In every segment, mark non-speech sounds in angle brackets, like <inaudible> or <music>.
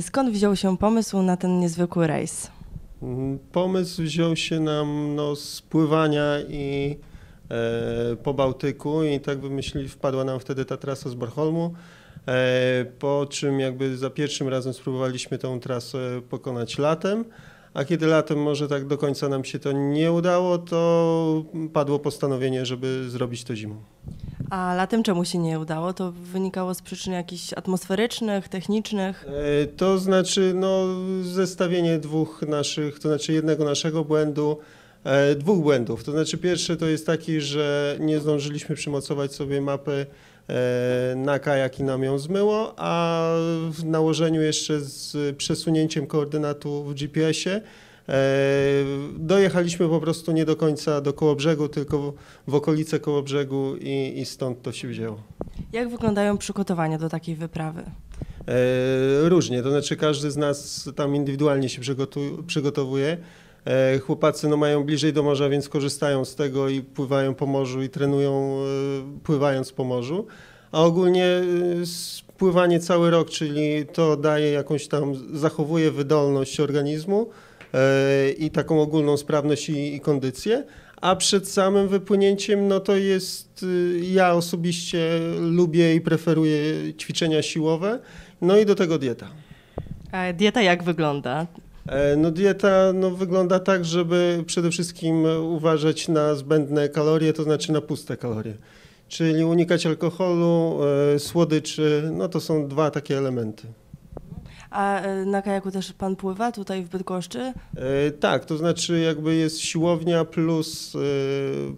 Skąd wziął się pomysł na ten niezwykły rejs? Mm, Pomysł wziął się nam no, z pływania i e, po Bałtyku i tak wymyślili, wpadła nam wtedy ta trasa z Bornholmu, e, po czym jakby za pierwszym razem spróbowaliśmy tą trasę pokonać latem, a kiedy latem może tak do końca nam się to nie udało, to padło postanowienie, żeby zrobić to zimą. A latem czemu się nie udało? To wynikało z przyczyn jakichś atmosferycznych, technicznych? E, To znaczy no, zestawienie dwóch naszych, to znaczy jednego naszego błędu, e, dwóch błędów. To znaczy pierwszy to jest taki, że nie zdążyliśmy przymocować sobie mapy e, na kajak i nam ją zmyło, a w nałożeniu jeszcze z przesunięciem koordynatu w GPS-ie dojechaliśmy po prostu nie do końca do Kołobrzegu, tylko w, okolice Kołobrzegu i, i stąd to się wzięło. Jak wyglądają przygotowania do takiej wyprawy? E, Różnie, to znaczy każdy z nas tam indywidualnie się przygotowuje. E, Chłopacy no, mają bliżej do morza, więc korzystają z tego i pływają po morzu i trenują e, pływając po morzu. A ogólnie e, pływanie cały rok, czyli to daje jakąś tam, zachowuje wydolność organizmu e, i taką ogólną sprawność i, i kondycję. A przed samym wypłynięciem, no to jest, y, ja osobiście lubię i preferuję ćwiczenia siłowe, no i do tego dieta. A dieta jak wygląda? E, No dieta no, wygląda tak, żeby przede wszystkim uważać na zbędne kalorie, to znaczy na puste kalorie. Czyli unikać alkoholu, e, słodyczy, no to są dwa takie elementy. A e, na kajaku też pan pływa tutaj w Bydgoszczy? E, Tak, to znaczy jakby jest siłownia plus, e,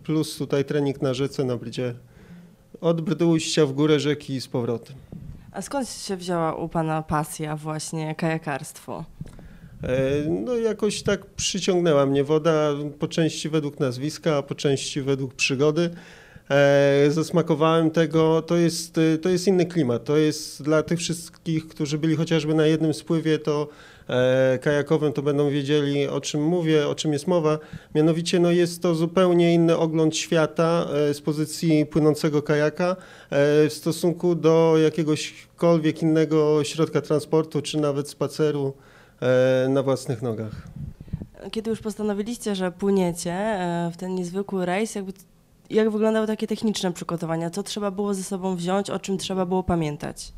plus tutaj trening na rzece na Brydzie. Od Brdujścia w górę rzeki i z powrotem. A skąd się wzięła u pana pasja właśnie kajakarstwo? No jakoś tak przyciągnęła mnie woda, po części według nazwiska, a po części według przygody. E, Zasmakowałem tego, to jest, e, to jest inny klimat. To jest dla tych wszystkich, którzy byli chociażby na jednym spływie, to e, kajakowym, to będą wiedzieli o czym mówię, o czym jest mowa. Mianowicie no jest to zupełnie inny ogląd świata z pozycji płynącego kajaka w stosunku do jakiegośkolwiek innego środka transportu, czy nawet spaceru na własnych nogach. Kiedy już postanowiliście, że płyniecie w ten niezwykły rejs, jakby jak wyglądały takie techniczne przygotowania? Co trzeba było ze sobą wziąć, o czym trzeba było pamiętać?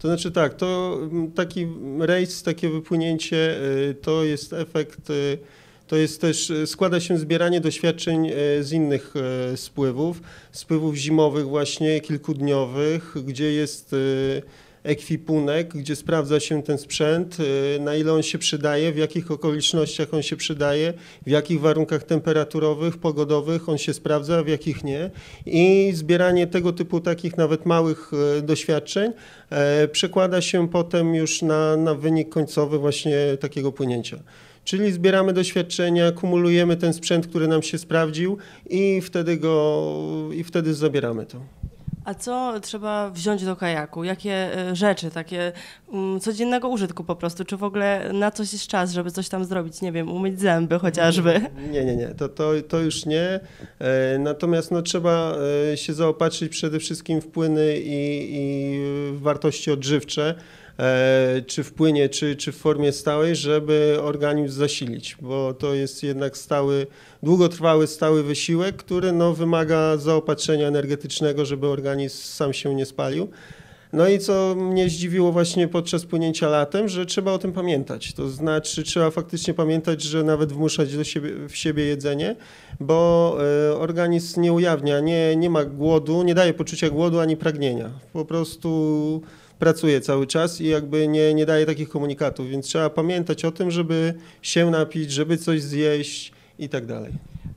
To znaczy tak, to mm, taki rejs, takie wypłynięcie y, to jest efekt, y, to jest też, y, składa się zbieranie doświadczeń z innych spływów, spływów zimowych właśnie, kilkudniowych, gdzie jest ekwipunek, gdzie sprawdza się ten sprzęt, y, na ile on się przydaje, w jakich okolicznościach on się przydaje, w jakich warunkach temperaturowych, pogodowych on się sprawdza, w jakich nie. I zbieranie tego typu takich nawet małych e, doświadczeń e, przekłada się potem już na, na wynik końcowy właśnie takiego płynięcia. Czyli zbieramy doświadczenia, kumulujemy ten sprzęt, który nam się sprawdził i wtedy go i wtedy zabieramy to. A co trzeba wziąć do kajaku? Jakie e, rzeczy, takie mm, codziennego użytku po prostu? Czy w ogóle na coś jest czas, żeby coś tam zrobić? Nie wiem, umyć zęby chociażby. <laughs> Nie, nie, nie, to, to, to już nie. E, Natomiast no, trzeba e, się zaopatrzyć przede wszystkim w płyny i, i wartości odżywcze, czy w płynie, czy, czy w formie stałej, żeby organizm zasilić, bo to jest jednak stały, długotrwały, stały wysiłek, który no, wymaga zaopatrzenia energetycznego, żeby organizm sam się nie spalił. No i co mnie zdziwiło właśnie podczas płynięcia latem, że trzeba o tym pamiętać. To znaczy trzeba faktycznie pamiętać, że nawet wmuszać do siebie, w siebie jedzenie, bo e, organizm nie ujawnia, nie, nie ma głodu, nie daje poczucia głodu ani pragnienia. Po prostu pracuje cały czas i jakby nie, nie daje takich komunikatów, więc trzeba pamiętać o tym, żeby się napić, żeby coś zjeść i tak dalej.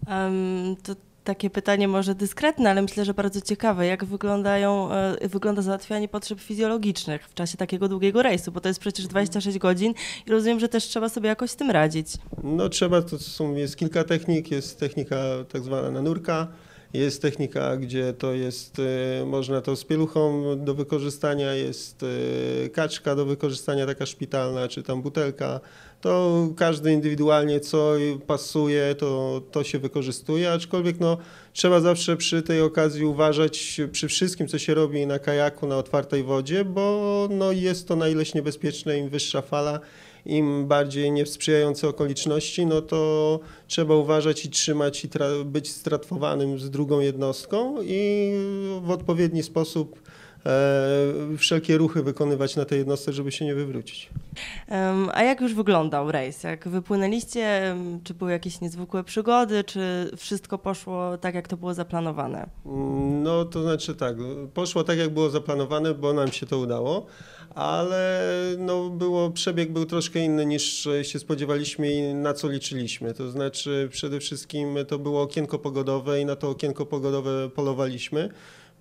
Em, to takie pytanie może dyskretne, ale myślę, że bardzo ciekawe. Jak wyglądają, e, wygląda załatwianie potrzeb fizjologicznych w czasie takiego długiego rejsu? Bo to jest przecież 26 godzin i rozumiem, że też trzeba sobie jakoś z tym radzić. No trzeba, to są, jest kilka technik, jest technika tak zwana nanurka, Jest technika, gdzie to jest, e, można to z pieluchą do wykorzystania, jest e, kaczka do wykorzystania, taka szpitalna, czy tam butelka. To każdy indywidualnie co pasuje, to, to się wykorzystuje, aczkolwiek no, trzeba zawsze przy tej okazji uważać przy wszystkim, co się robi na kajaku na otwartej wodzie, bo no, jest to na ileś niebezpieczne, im wyższa fala, im bardziej niesprzyjające okoliczności, no to trzeba uważać i trzymać i być stratwowanym z drugą jednostką i w odpowiedni sposób wszelkie ruchy wykonywać na tej jednostce, żeby się nie wywrócić. A jak już wyglądał rejs? Jak wypłynęliście, czy były jakieś niezwykłe przygody, czy wszystko poszło tak, jak to było zaplanowane? No to znaczy tak, poszło tak jak było zaplanowane, bo nam się to udało, ale no było, przebieg był troszkę inny niż się spodziewaliśmy i na co liczyliśmy. To znaczy przede wszystkim to było okienko pogodowe i na to okienko pogodowe polowaliśmy.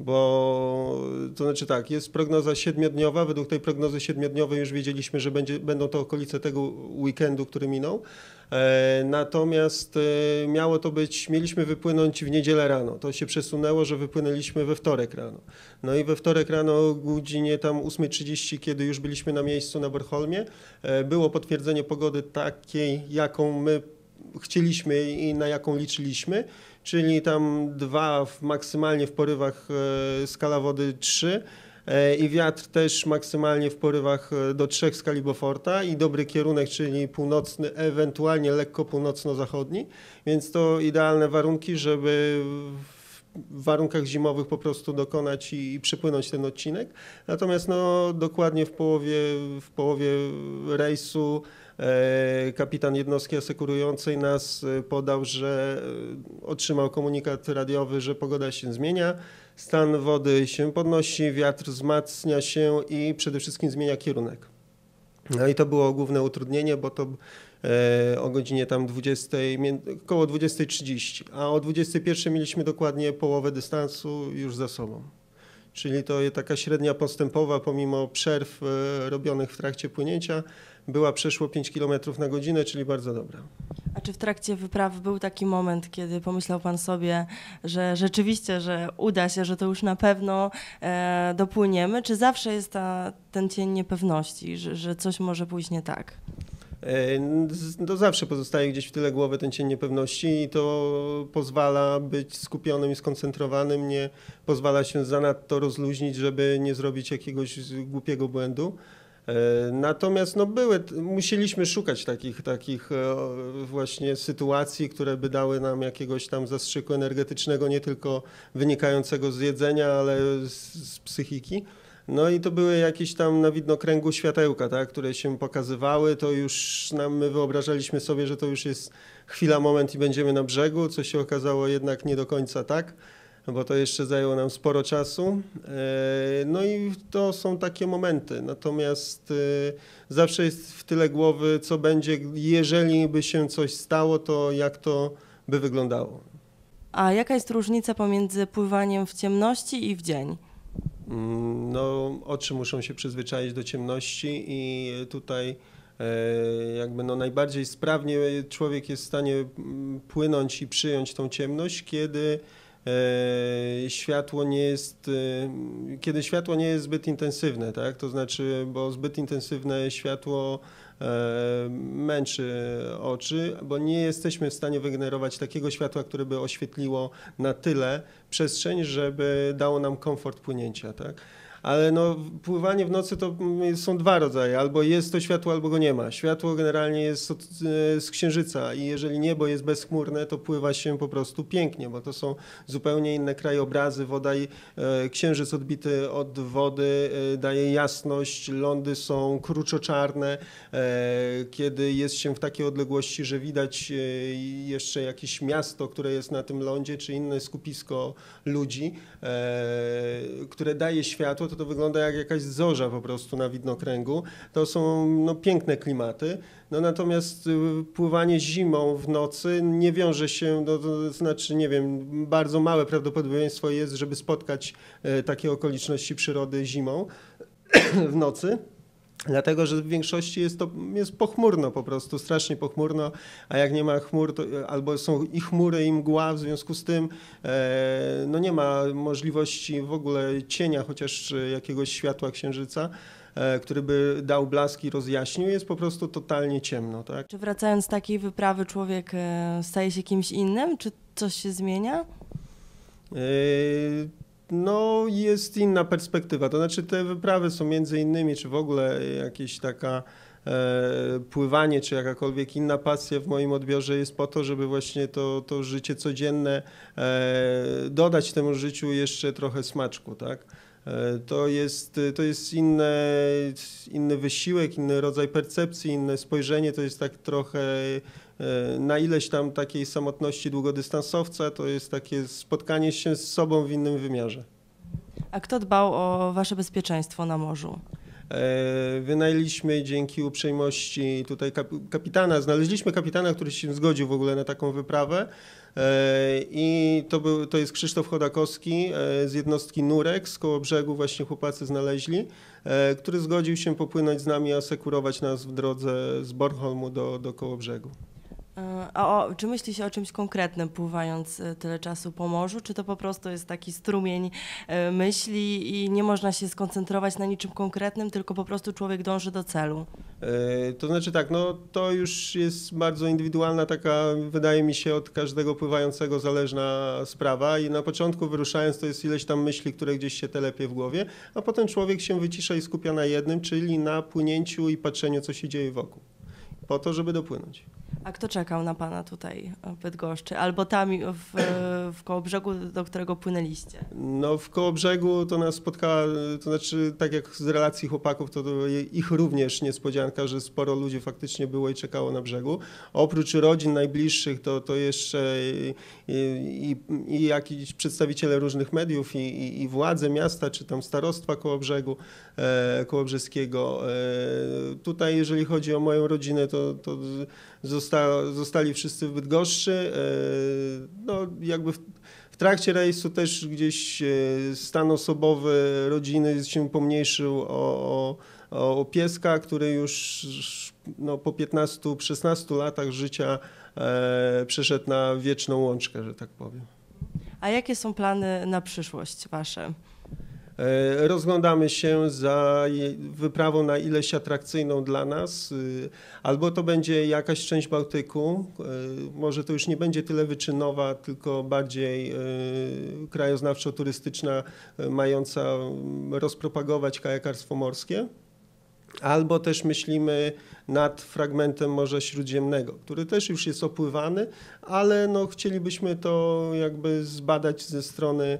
Bo to znaczy tak, jest prognoza siedmiodniowa. Według tej prognozy siedmiodniowej już wiedzieliśmy, że będzie, będą to okolice tego weekendu, który minął. E, natomiast e, miało to być, mieliśmy wypłynąć w niedzielę rano. To się przesunęło, że wypłynęliśmy we wtorek rano. No i we wtorek rano o godzinie tam 8.30, kiedy już byliśmy na miejscu na Bornholmie, e, było potwierdzenie pogody takiej, jaką my chcieliśmy i na jaką liczyliśmy, czyli tam dwa w, maksymalnie w porywach e, skala wody 3 e, i wiatr też maksymalnie w porywach e, do 3 skali Beauforta i dobry kierunek, czyli północny, ewentualnie lekko północno-zachodni, więc to idealne warunki, żeby warunkach zimowych po prostu dokonać i, i przepłynąć ten odcinek. Natomiast no, dokładnie w połowie, w połowie rejsu e, kapitan jednostki asekurującej nas e, podał, że e, otrzymał komunikat radiowy, że pogoda się zmienia, stan wody się podnosi, wiatr wzmacnia się i przede wszystkim zmienia kierunek. No i to było główne utrudnienie, bo to o godzinie tam 20, mię- około 20.30, a o 21 mieliśmy dokładnie połowę dystansu już za sobą. Czyli to taka średnia postępowa, pomimo przerw e, robionych w trakcie płynięcia, była przeszło 5 km na godzinę, czyli bardzo dobra. A czy w trakcie wyprawy był taki moment, kiedy pomyślał Pan sobie, że rzeczywiście, że uda się, że to już na pewno e, dopłyniemy? Czy zawsze jest ta, ten cień niepewności, że, że coś może pójść nie tak? To zawsze pozostaje gdzieś w tyle głowy ten cień niepewności i to pozwala być skupionym i skoncentrowanym, nie pozwala się zanadto rozluźnić, żeby nie zrobić jakiegoś głupiego błędu. E, Natomiast no były, musieliśmy szukać takich, takich e, właśnie sytuacji, które by dały nam jakiegoś tam zastrzyku energetycznego, nie tylko wynikającego z jedzenia, ale z, z psychiki. No i to były jakieś tam na widnokręgu światełka, tak, które się pokazywały. To już nam my wyobrażaliśmy sobie, że to już jest chwila, moment i będziemy na brzegu, co się okazało jednak nie do końca tak, bo to jeszcze zajęło nam sporo czasu. E, No i to są takie momenty. Natomiast e, zawsze jest w tyle głowy, co będzie, jeżeli by się coś stało, to jak to by wyglądało. A jaka jest różnica pomiędzy pływaniem w ciemności i w dzień? Mm, No, oczy muszą się przyzwyczaić do ciemności i tutaj e, jakby no najbardziej sprawnie człowiek jest w stanie mm, płynąć i przyjąć tą ciemność, kiedy światło nie jest, e, kiedy światło nie jest zbyt intensywne, tak? To znaczy, bo zbyt intensywne światło e, męczy oczy, bo nie jesteśmy w stanie wygenerować takiego światła, które by oświetliło na tyle przestrzeń, żeby dało nam komfort płynięcia, tak? Ale no, pływanie w nocy to są dwa rodzaje. Albo jest to światło, albo go nie ma. Światło generalnie jest od, e, z księżyca i jeżeli niebo jest bezchmurne, to pływa się po prostu pięknie, bo to są zupełnie inne krajobrazy. Woda i e, księżyc odbity od wody e, daje jasność, lądy są kruczoczarne. E, kiedy jest się w takiej odległości, że widać e, jeszcze jakieś miasto, które jest na tym lądzie, czy inne skupisko ludzi, e, które daje światło, to to wygląda jak jakaś zorza po prostu na widnokręgu. To są no, piękne klimaty. No, natomiast y, pływanie zimą w nocy nie wiąże się, no, to znaczy, nie wiem, bardzo małe prawdopodobieństwo jest, żeby spotkać e, takie okoliczności przyrody zimą w nocy. Dlatego, że w większości jest to jest pochmurno po prostu, strasznie pochmurno, a jak nie ma chmur, to albo są i chmury, i mgła, w związku z tym e, no nie ma możliwości w ogóle cienia chociaż jakiegoś światła księżyca, e, który by dał blask i rozjaśnił, jest po prostu totalnie ciemno. Tak? Czy wracając z takiej wyprawy człowiek e, staje się kimś innym? Czy coś się zmienia? E, no, jest inna perspektywa. To znaczy, te wyprawy są między innymi, czy w ogóle jakieś taka e, pływanie, czy jakakolwiek inna pasja w moim odbiorze jest po to, żeby właśnie to, to życie codzienne e, dodać temu życiu jeszcze trochę smaczku, tak? E, to jest, to jest inne, inny wysiłek, inny rodzaj percepcji, inne spojrzenie. To jest tak trochę na ileś tam takiej samotności długodystansowca, to jest takie spotkanie się z sobą w innym wymiarze. A kto dbał o wasze bezpieczeństwo na morzu? E, wynajęliśmy dzięki uprzejmości tutaj kapitana, znaleźliśmy kapitana, który się zgodził w ogóle na taką wyprawę. I to, był, to jest Krzysztof Chodakowski z jednostki Nurek z koło brzegu, właśnie chłopacy znaleźli, który zgodził się popłynąć z nami, asekurować nas w drodze z Bornholmu do, do koło brzegu. A o, czy myśli się o czymś konkretnym, pływając e, tyle czasu po morzu, czy to po prostu jest taki strumień e, myśli i nie można się skoncentrować na niczym konkretnym, tylko po prostu człowiek dąży do celu? E, to znaczy tak, no to już jest bardzo indywidualna taka, wydaje mi się, od każdego pływającego zależna sprawa i na początku wyruszając to jest ileś tam myśli, które gdzieś się telepie w głowie, a potem człowiek się wycisza i skupia na jednym, czyli na płynięciu i patrzeniu, co się dzieje wokół, po to, żeby dopłynąć. A kto czekał na pana tutaj w Bydgoszczy? Albo tam w, w koło brzegu, do którego płynęliście? No w koło brzegu to nas spotkała, to znaczy tak jak z relacji chłopaków, to, to ich również niespodzianka, że sporo ludzi faktycznie było i czekało na brzegu. Oprócz rodzin najbliższych to, to jeszcze i, i, i jakiś przedstawiciele różnych mediów i, i, i władze miasta, czy tam starostwa koło brzegu, e, koło brzeskiego. E, tutaj jeżeli chodzi o moją rodzinę, to, to zosta, zostali wszyscy w Bydgoszczy. E, no, jakby w, w trakcie rejsu też gdzieś e, stan osobowy rodziny się pomniejszył o, o, o pieska, który już no, po 15-16 latach życia e, przeszedł na wieczną łączkę, że tak powiem. A jakie są plany na przyszłość wasze? E, rozglądamy się za wyprawą na ileś atrakcyjną dla nas, y, albo to będzie jakaś część Bałtyku, e, może to już nie będzie tyle wyczynowa, tylko bardziej e, krajoznawczo-turystyczna, mająca rozpropagować kajakarstwo morskie. Albo też myślimy nad fragmentem Morza Śródziemnego, który też już jest opływany, ale no chcielibyśmy to jakby zbadać ze strony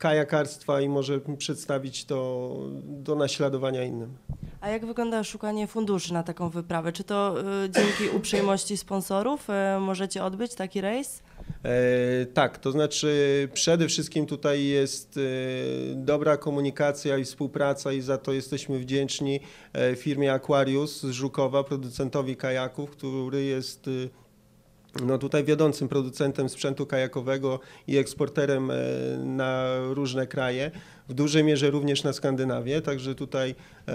kajakarstwa i może przedstawić to do naśladowania innym. A jak wygląda szukanie funduszy na taką wyprawę? Czy to y, dzięki uprzejmości sponsorów y, możecie odbyć taki rejs? E, tak, to znaczy przede wszystkim tutaj jest e, dobra komunikacja i współpraca i za to jesteśmy wdzięczni e, firmie Aquarius z Żukowa, producentowi kajaków, który jest no tutaj wiodącym producentem sprzętu kajakowego i eksporterem e, na różne kraje, w dużej mierze również na Skandynawię, także tutaj e,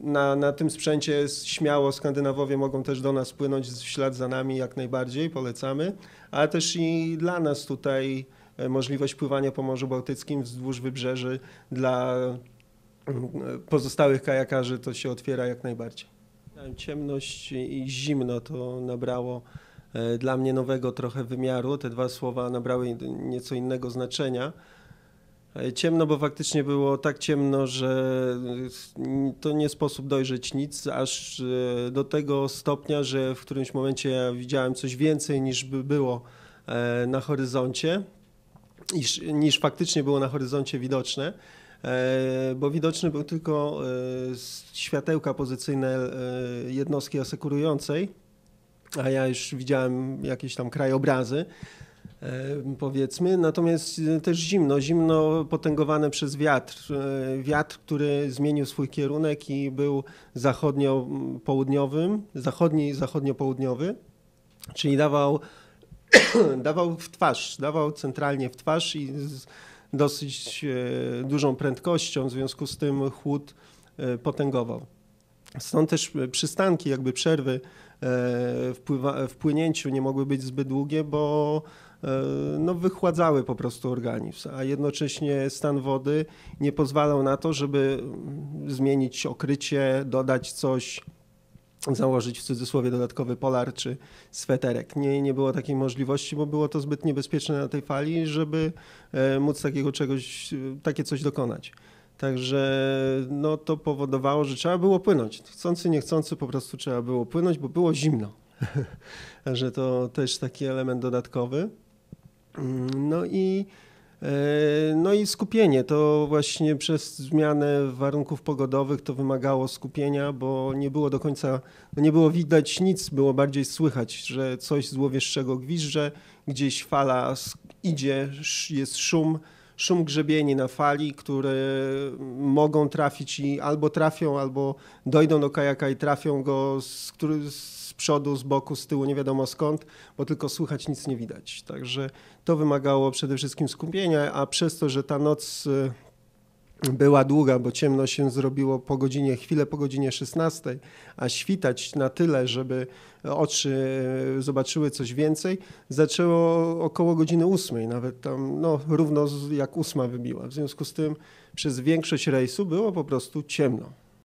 na, na tym sprzęcie śmiało Skandynawowie mogą też do nas płynąć w ślad za nami jak najbardziej, polecamy, ale też i dla nas tutaj e, możliwość pływania po Morzu Bałtyckim wzdłuż wybrzeży dla pozostałych kajakarzy to się otwiera jak najbardziej. Ciemność i zimno to nabrało e, dla mnie nowego trochę wymiaru. Te dwa słowa nabrały nieco innego znaczenia. E, ciemno, bo faktycznie było tak ciemno, że to nie sposób dojrzeć nic, aż e, do tego stopnia, że w którymś momencie ja widziałem coś więcej niż by było na horyzoncie, niż, niż faktycznie było na horyzoncie widoczne. E, bo widoczny był tylko e, światełka pozycyjne e, jednostki asekurującej, a ja już widziałem jakieś tam krajobrazy powiedzmy, natomiast też zimno, zimno potęgowane przez wiatr. Wiatr, który zmienił swój kierunek i był zachodnio-południowym, zachodni, zachodnio-południowy, czyli dawał, <coughs> dawał w twarz, dawał centralnie w twarz i dosyć e, dużą prędkością, w związku z tym chłód e, potęgował. Stąd też e, przystanki, jakby przerwy e, w płynięciu nie mogły być zbyt długie, bo e, no, wychładzały po prostu organizm, a jednocześnie stan wody nie pozwalał na to, żeby mm, zmienić okrycie, dodać coś, założyć w cudzysłowie dodatkowy polar czy sweterek. Nie, nie było takiej możliwości, bo było to zbyt niebezpieczne na tej fali, żeby e, móc takiego czegoś, e, takie coś dokonać. Także no, to powodowało, że trzeba było płynąć. Chcący, niechcący po prostu trzeba było płynąć, bo było zimno. <laughs> Także to też taki element dodatkowy. Mm, No i, e, no i skupienie. To właśnie przez zmianę warunków pogodowych to wymagało skupienia, bo nie było do końca, no nie było widać nic, było bardziej słychać, że coś złowieszczego gwizdże, gdzieś fala idzie, jest szum, szum grzebieni na fali, które mogą trafić i albo trafią, albo dojdą do kajaka i trafią go z, który, z przodu, z boku, z tyłu, nie wiadomo skąd, bo tylko słychać, nic nie widać. Także to wymagało przede wszystkim skupienia, a przez to, że ta noc była długa, bo ciemno się zrobiło po godzinie, chwilę po godzinie 16, a świtać na tyle, żeby oczy y, zobaczyły coś więcej, zaczęło około godziny 8, nawet tam no, równo jak ósma wybiła. W związku z tym przez większość rejsu było po prostu ciemno.